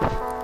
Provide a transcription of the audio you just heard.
Bye.